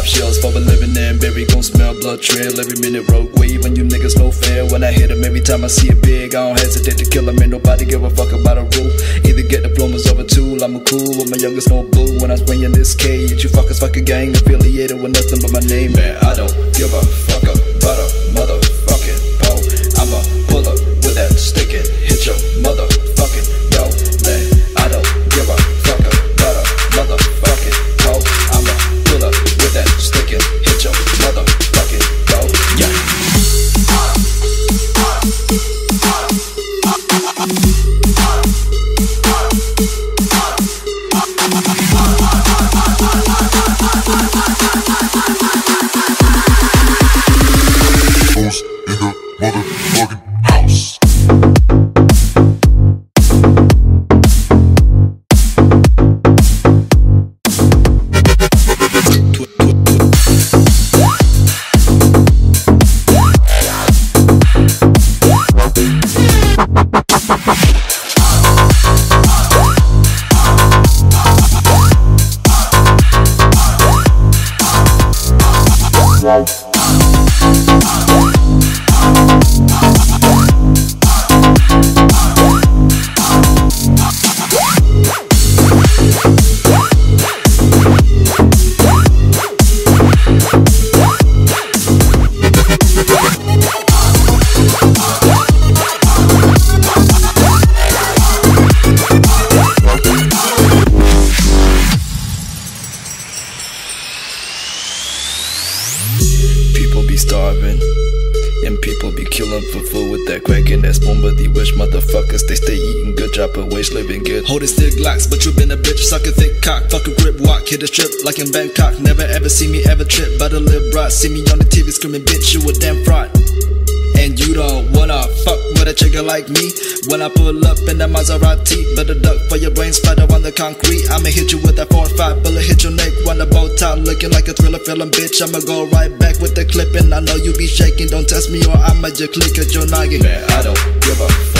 pop shells for a living and berry gon' smell blood trail every minute. Rogue wave and you niggas no fair. When I hit 'em every time I see a big I don't hesitate to kill 'em. Ain't nobody give a fuck about a rule. Either get diplomas a tool I'm a cool with my youngest no boo. When I was bringing this cage you fuckers fuck a gang affiliated with nothing but my name. Man I don't give a tiki People be killing for food with that crack and that spoon, but the wish motherfuckers they stay eating good, dropping waste, living good. Holding stick locks, but you been a bitch, suck a thick cock, fuck a grip, walk, hit a strip like in Bangkok. Never ever see me ever trip, but a lip broad. See me on the TV screaming, bitch, you a damn fraud. And you don't wanna fuck with a chicken like me When I pull up in that Maserati Better duck for your brain splatter on the concrete I'ma hit you with that 4-5 bullet Hit your neck when the bow tie Looking like a thriller film bitch. I'ma go right back with the clipping I know you be shaking. Don't test me or I'ma just click at your noggin Man, I don't give a fuck